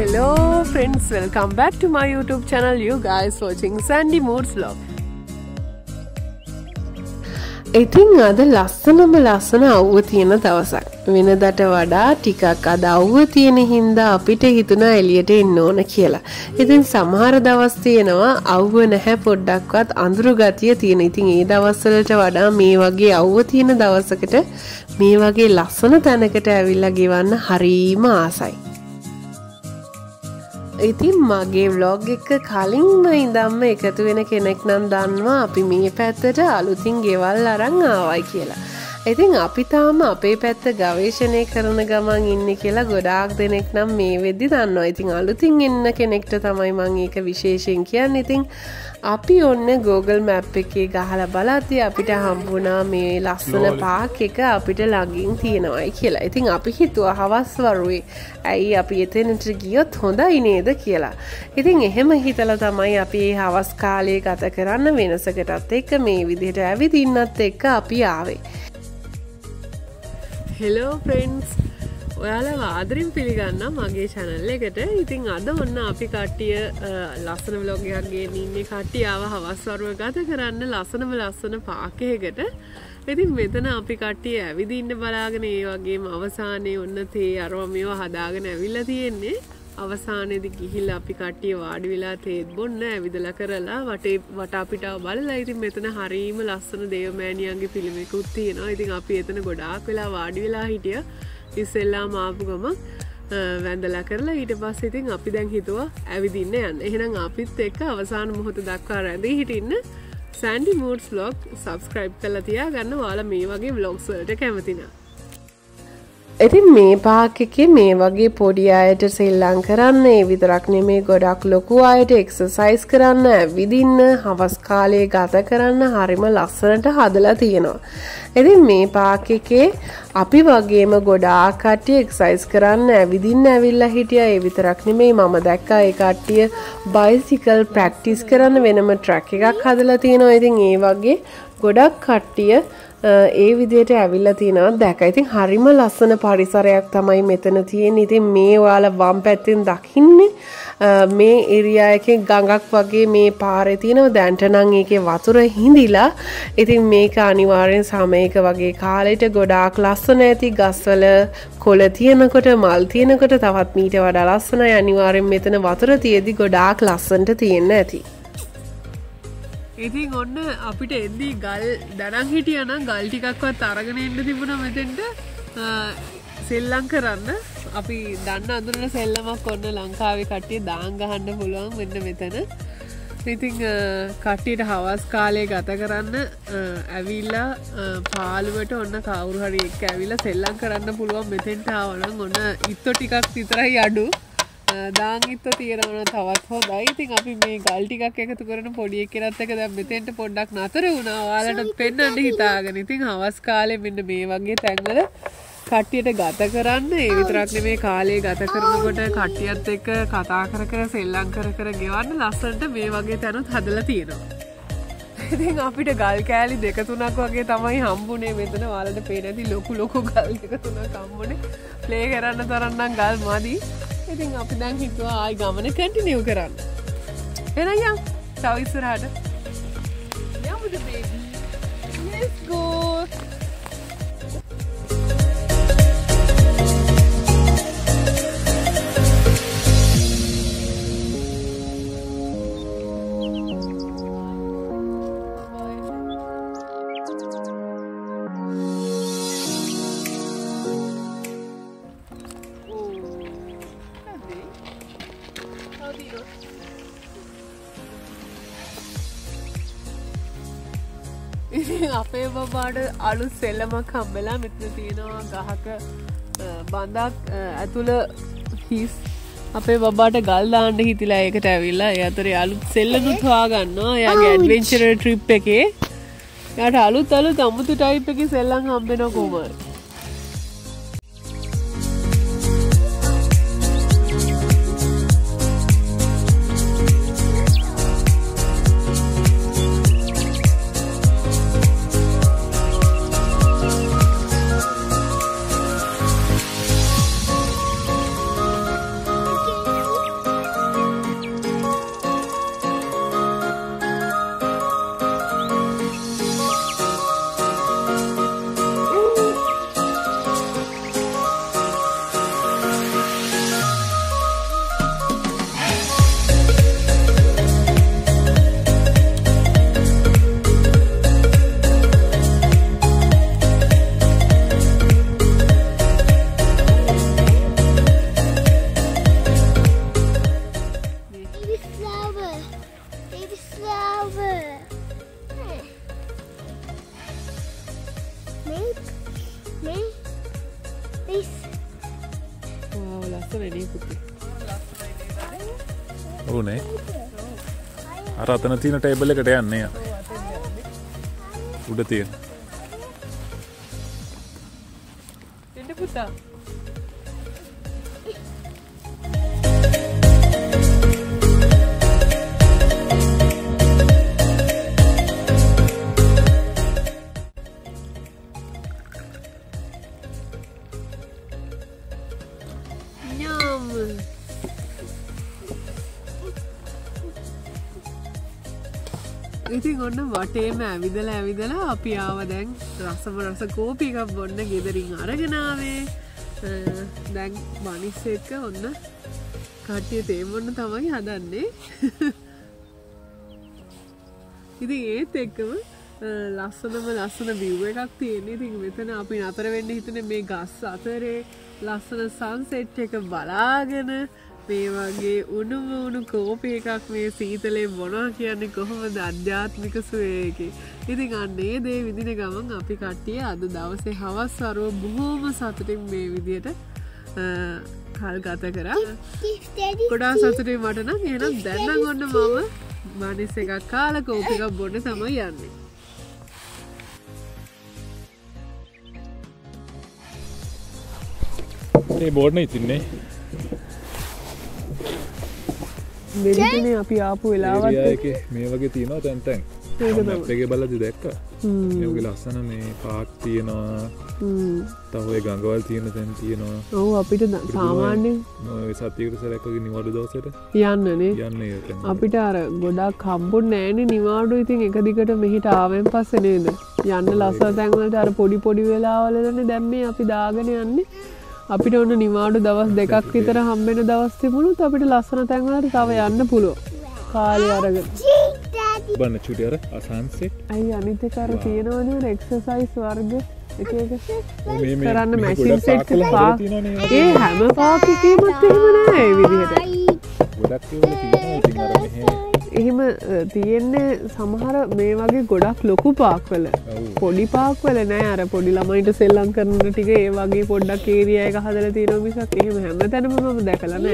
ඉති hello friends welcome back to my YouTube channel you guys watching Sandy Moods vlog ඉතිං අද ලස්සනම ලස්සන අව්ව තියෙන දවසක්. වෙනදට වඩා ටිකක් අද අව්ව තියෙන හින්දා අපිට හිතුනා එලියට එන්න ඕන කියලා. ඉතින් සමහර දවස් තියෙනවා අව්ව නැහැ පොඩ්ඩක්වත් අඳුරු ගතිය තියෙන. ඉතින් ඒ දවස්වලට වඩා මේ වගේ අව්ව තියෙන දවසකට මේ වගේ ලස්සන තැනකට ඇවිල්ලා ගෙවන්න හරීම ආසයි. ඉතින් මගේ ව්ලොග් එක කලින්ම ඉඳම්ම එකතු වෙන කෙනෙක් නම් දන්නවා අපි මේ පැත්තට අලුතින් ගෙවල් අරං ආවයි කියලා. ඉතින් අපි තාම අපේ පැත්ත ගවේශණය කරන ගමන් ඉන්න කියලා ගොඩාක් දෙනෙක් නම් මේ වෙද්දි දන්නවා. ඉතින් අලුතින් එන්න කෙනෙක්ට තමයි මං ඒක විශේෂයෙන් කියන්නේ. ඉතින් අපි ඔන්න Google මැප් එකේ ගහලා බලද්දී අපිට හම්බුණා මේ ලස්සන පාක් එක අපිට ළඟින් තියෙනවයි කියලා. ඉතින් අපි හිතුවා හවස් වරුවේ ඇයි අපි එතනට ගියොත් හොඳයි නේද කියලා. ඉතින් එහෙම හිතලා තමයි අපි හවස් කාලේ ගත කරන්න වෙනසකටත් එක්ක මේ විදිහට ඇවිදින්නත් එක්ක අපි ආවේ. හෙලෝ ෆ්‍රෙන්ඩ්ස් ඔයාලා ආදරින් පිළිගන්න මගේ චැනල් එකට. ඉතින් අද ඔන්න අපි කට්ටිය ලස්සන වලොගයක්ගේ ඉන්නේ. කට්ටියාව හවස්වරුව ගත කරන්න ලස්සනම ලස්සන පාකයකට ඉතින් මෙතන අපි කට්ටිය ඇවිදින්න බලාගෙන ඒ වගේම අවසානය ඔන්න තේ අරව මේවා හදාගෙන ඇවිල්ල තියෙන්නේ. අවසානයේද ගිහිල් අපි කට්ටිය වාඩි වෙලා තේත් බොන්න ඇවිදලා කරලා වටේ වටාපිටාව බලලා ඉතින් මෙතන හරීම ලස්සන දේවමෑණියන්ගේ පිළිමයකුත් තියෙනවා. ඉතින් අපි එතන ගොඩාක් වෙලා වාඩි වෙලා හිටිය ඉස්සෙල්ලාම ආපු ගමන් වැඳලා කරලා ඊට පස්සේ ඉතින් අපි දැන් හිතුවා ඇවිදින්න යන්න. එහෙනම් අපිත් එක්ක අවසාන මොහොත දක්වා රැඳී හිටින්න සෑන්ඩි මූඩ්ස් ලොග් සබස්ක්‍රයිබ් කලා තියා ගන්න වාලා මේ වගේ බ්ලොග්ස් වලට කැමතිනා. ඉතින් මේ පාක් එකේ මේ වගේ පොඩි අයට සෙල්ලම් කරන්න ඒ විතරක් නෙමේ ගොඩක් ලොකු අයට එක්සසයිස් කරන්න ඇවිදින්න හවස් කාලේ ගත කරන්න හරිම ලස්සනට හදලා තියෙනවා. ඉතින් මේ පාක් එකේ අපි වගේම ගොඩාක් කට්ටිය එක්සයිස් කරන්න ඇවිදින්න ඇවිල්ලා හිටියා ඒ විතරක් නෙමේ මම දැක්කා ඒ කට්ටිය බයිසිකල් ප්‍රැක්ටිස් කරන්න වෙනම ට්‍රැක් එකක් හදලා තියෙනවා. ඉතින් ඒ වගේ ගොඩක් කට්ටිය ඒ විදියට ඇවිල්ලා තියෙනවා දැක ඉතින් හරිම ලස්සන පරිසරයක් තමයි මෙතන තියෙන ඉතින් මේ ඔයාලා වම් පැත්තෙන් දකින්නේ මේ එරියා එකේ ගඟක් වගේ මේ පාරේ තියෙනවා. දැන්ට නම් ඒකේ වතුර හිඳිලා ඉතින් මේක අනිවාර්යෙන් සමයක වගේ කාලෙට ගොඩාක් ලස්සන ඇති ගස්වල කොළ තියෙනකොට මල් තියෙනකොට තවත් මීට වඩා ලස්සනයි. අනිවාර්යෙන් මෙතන වතුර තියෙදි ගොඩාක් ලස්සනට තියෙන්න ඇති. ඉතින් ඔන්න අපිට එද්දී ගල් දනං හිටියන ගල් ටිකක්වත් අරගෙන එන්න තිබුණ මෙතෙන්ට. සෙල්ලං කරන්න. අපි දන්න අඳුරන සෙල්ලමක් ඔන්න ලංකාවේ කට්ටිය දාංගහන්න පුළුවන් වෙන්න මෙතන. ඉතිං කට්ටියට හවස් කාලය ගත කරන්න ඇවිල්ලා පාලුවට ඔන්න කවුරු හරි එක් ඇවිල්ලා සෙල්ලං කරන්න පුළුවන් මෙතෙන්ටාවන ඔන්න ඉත්තෝ ටිකක් විතරයි අඩු. දාංගිත්ත තියෙනවන තවත් හොඳයි. ඉතින් අපි මේ ගල් ටිකක් එකතු කරන පොඩිය කෙරත් එක දැම් මෙතෙන්ට පොඩ්ඩක් නතර වුණා. ඔයාලට පෙන්වන්න හිතාගෙන. ඉතින් හවස් කාලේ මෙන්න මේ වගේ තැන්වල කට්ටියට ගත කරන්න. ඒ විතරක් නෙමේ කාලේ ගත කරනකොට කට්ටියත් එක්ක කතා කර කර සෙල්ලම් කර කර ගෙවන්න ලස්සනට මේ වගේ තැනුත් හදලා තියෙනවා. ඉතින් අපිට ගල් කෑලි දෙක තුනක් වගේ තමයි හම්බුනේ. මෙතන වලට පේනැති ලොකු ලොකු ගල් දෙක තුනක් හම්බුනේ. ප්ලේ කරන්න තරන්නම් ගල් මදී ඉතින් අපි දැන් හිතුවා ආයි ගමන කටිනියව් කරන්න. එන යම් තවිස්සරහට යමුද බේබී Let's go! අපේ බබාට අලු සෙල්ලමක් හම්බෙලා මෙතන තියෙනවා ගහක බන්දක් ඇතුළ හිස්. අපේ බබාට ගල්දාන්ඩ හිතිලා ඒකට ඇවිල්ලා. ඇතර අලුත් සෙල්ලනුත් හවාගන්නවා යාගේ ඇඩවෙන්චර ට්‍රිප් එකේ. යට අලුත් අලු තමුතු ටයිප් එක සෙල්ලං හම්බෙන කොමයි අතන තියෙන ටේබල් එකට යන්නේ උඩ තියෙන. එන්න පුතා. ඉතින් ඔන්න වටේම ඇවිදල ඇවිදලා අපි ආව දැන් රසම රස කෝපිකක් බොන්න ගෙදරින් අරගෙනාවේ දැන් මනිස්ස එක්ක ඔන්න කට්ටිය තේමොන්න තමයි හදන්නේ. ඉතින් ඒත් එක්කම ලස්සනම ලස්සන බිව් එකක් තියෙන ඉතින් මෙතන අපි නතර වෙන්න හිතන මේ ගස් අතරේ ලස්සන සන්සෙට් එක බලාගෙන මේ වගේ උණුම උුණු කෝපය එකක් මේ සීතලේ බොනා කියන්නේ කොහොමද අධ්‍යාත්මික සුවයකි ඉතින් අන්නේ දේ විදින ගමන් අපි කට්ටිය අද දවසේ හවස් වරුව බොහෝම සතුටින් මේ විදියට කල් ගත කරා. ගොඩා සතුටේ මටනම් එනම් දැන්න ඔන්න මම මනිස්ස එකක් කාල කෝපිකක් බොන්න තමයි යන්නේ. ඒ බෝඩ්න ඉතින්නේ. මෙදිනේ අපි ආපු වෙලාවත්? මේ වගේ තියෙනවා තැන්තැන් එක බලදි දැක්ක. යගේ ලස්සන මේ පාක් තියෙනවා. තහේ ගඟවල් තියෙන තැන් තියෙනවා. ඔහු අපිට සාමාන්‍යෙන් සතියකට සැරැක්කගේ නිවඩු දවසට යන්නනේ යන්න අපිට අර ගොඩක් කම්බුන් නෑන නිවාඩු. ඉතින් එක දිකට මෙහිට ආවෙන් පස්සනේද යන්න ලස්ස තැන්වලට අර පොඩි පොඩි වෙලාවලන දැම්මේ අපි දාගෙන යන්නේ අපිට ඔන්න නිවාඩු දවස් දෙකක් විතර හම්බෙන දවස් තිබුණුත් අපිට ලස්සන තැන්වලට තව යන්න පුළුව කාලය අරග බන්න චුටියර අසන්සෙක් ඇයි අනිතකර තියෙනවන එක්සසයිස් වර්ග කරන්න මැසින් සෙට් පා ඒ හැම පාකිකීමත් එහෙමනෑ විදිහට. ගොඩක් එහෙම තියෙන්නේ සමහර මේ වගේ ගොඩක් ලොකු පාක්වල. පොඩි පාක්වල නෑ. අර පොඩි ළමයිට සෙල්ලං කරන ටික ඒ වගේ පොඩ්ඩක් ඒරිය එක හදල තියෙන මිසක් එහෙම හැම තැනම මම දැකලන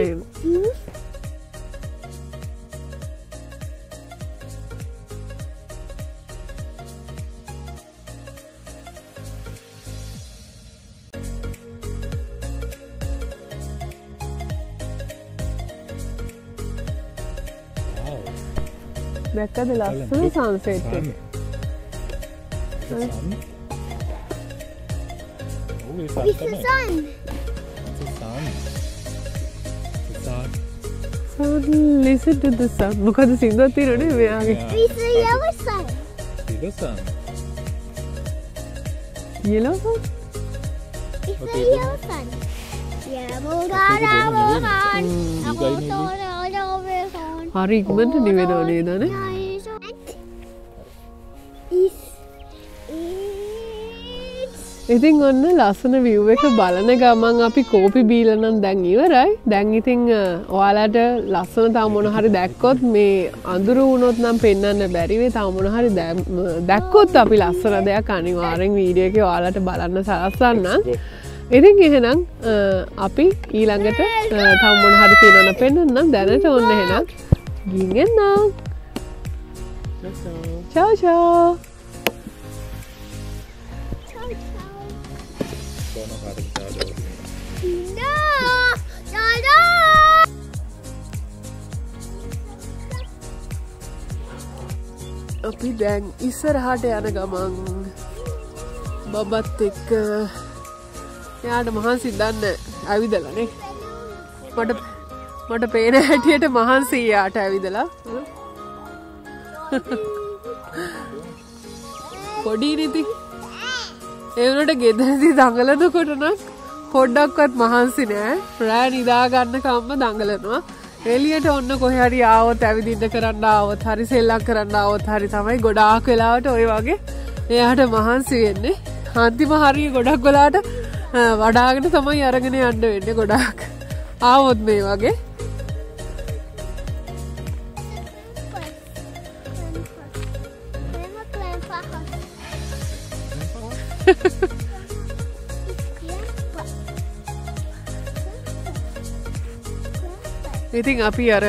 listen to the sun මොකද සිංහත් තිරනේ මෙයාගේ It's the yellow sun. හරි ඉක්මට නිවෙනවනේ දන It's ඉතින් ඔන්න ලස්සන විව් එක බලන ගමන් අපි කෝපි බීලනම් දැන් ඉවරයි. දැන් ඉතින් ඔයාලට ලස්සන තව මොනහරි දැක්කොත් මේ අඳුරු වුණොත් නම් පෙන්න්න බැරිවේ තව මොනහරි දැක්කොත් අපි ලස්සන දෙයක් අනිවාරෙන් වීඩිය එක ඔයාලට බලන්න සලස්සන්න. ඉතින් එහෙනම් අපි ඊළඟට තව මොනහරි තියෙනන පෙන්න්නම් දැනට ඔන්න එහෙනම් ගිගෙන්නම් චාචා No! No, no! අපි දැන් ඉස්සරහට යන ගමන් බබත් එක්ක යාට මහන්සි දන්න ඇවිදලනේ මට මට පේන හැටියට මහන්සී යාට ඇවිදලා. පොඩි නිති එවනට ගෙදරදි දඟලනකොටනක් පොඩ්ඩක්වත් මහන්සි නෑ. රෑ නිදාගන්න කම්ම දඟලනවා. එලියට ඔන්න කොහරි ආවොත් ඇවිදින්න කරන්න ආවොත් හරි සෙල්ලක් කරන්න ආවොත් හරි තමයි ගොඩාක් වෙලාවට ඔය වගේ එයාට මහන්සි වෙන්නේ. අන්තිම හරි ගොඩක් ගොලාට වඩාගෙන තමයි අරගෙන යන්න වෙන්න ගොඩාක්. ආවොත් මේ වගේ. ඉතින් අපි අර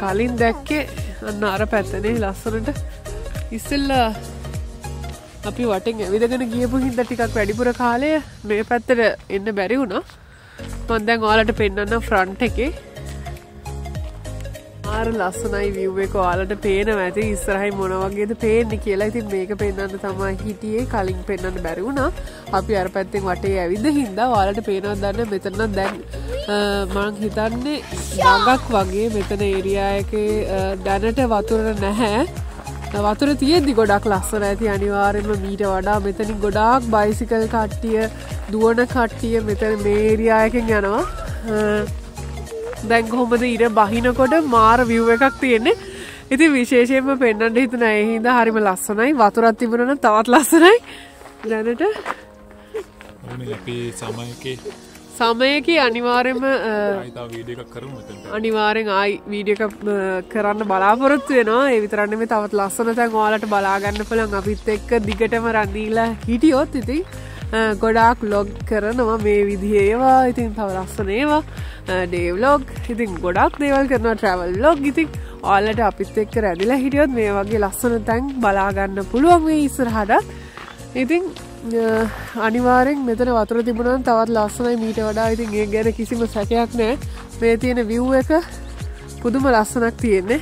කලින් දැක්කේ අන්න අර පැත්තනේ ලස්සනට. ඉස්සල්ලා අපි වටෙන් ඇවිදගෙන ගියපු හින්ද ටිකක් වැඩිපුර කාලය මේ පැත්තට එන්න බැරි වුණා. මන්දැන් ඕලට පෙන්න්න ෆ්‍රන්ට් එකේ. ආර ලස්සනයි විව් එක ඔයාලට පේන ඇති ඉස්සරහයි මොනවගේද පේන්නේ කියලා ඉතින් මේක පෙන්න්න තමයි හිටියේ. කලින් පෙන්න්න බැරිවුණා අපි අර පැත්තෙන් වටේ ඇවිද හින්දා වාලට පේනව දන්න මෙතන දැන් මං හිතන්නේ නගක් වගේ මෙතන ඒරියායක දැනට වතුර නැහැ. වතුර තියෙද්දි ගොඩක් ලස්සන ඇති. අනිවාරෙන්ම මීට වඩා මෙතනින් ගොඩාක් බයිසිකල් කට්ටිය දුවන කට්ටිය මෙතන මේරියායකෙන් යනවා. දැන් කොහොමද ඉර බහිනකොට මාර විව් එකක් තියෙන්නේ? ඉති විශේෂයෙන්ම පෙන්න්නට හිතන එහින්ද හරිම ලස්සනයි. වතුරත් තිබුණන තවත් ලස්සනයි. දැනට සමයක කරු අනිවාරෙන් ආයි වීඩියක කරන්න බලාපොරොත්තු වෙනවා. ඒ විතරන්න මේ තවත් ලස්සන තැන් වාලට බලාගන්න පළන් අපිත් එක්ක දිගටම රඳීලා හිටියොත් ඉතින් ගොඩාක් ලොග් කරනවා මේ විදිහේවා ඉතින් තව ලස්සනේවා ඩේවලෝග් ඉතින් ගොඩක් දේවල් කරන ට්‍රවල් ලොග් ඉතින් ඔල්ලට අපිත් එක්ක රැදිලා හිටියොත් මේ වගේ ලස්සන තැන් බලාගන්න පුළුවන් මේ ඉස්සරහට ඉතින් අනිවාරෙන් මෙතන වතුර තිබුණන් තවත් ලස්සනයි මීට වඩා. ඉතින් ඒ ගැන කිසිම සැකයක් නෑ මේ තියෙන විව් එක පුදුම ලස්සනක් තියෙන්නේ.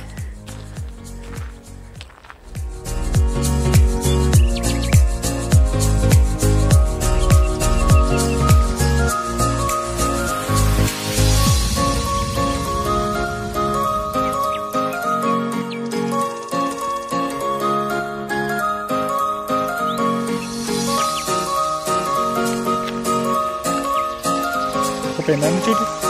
පෙන්න්න චිට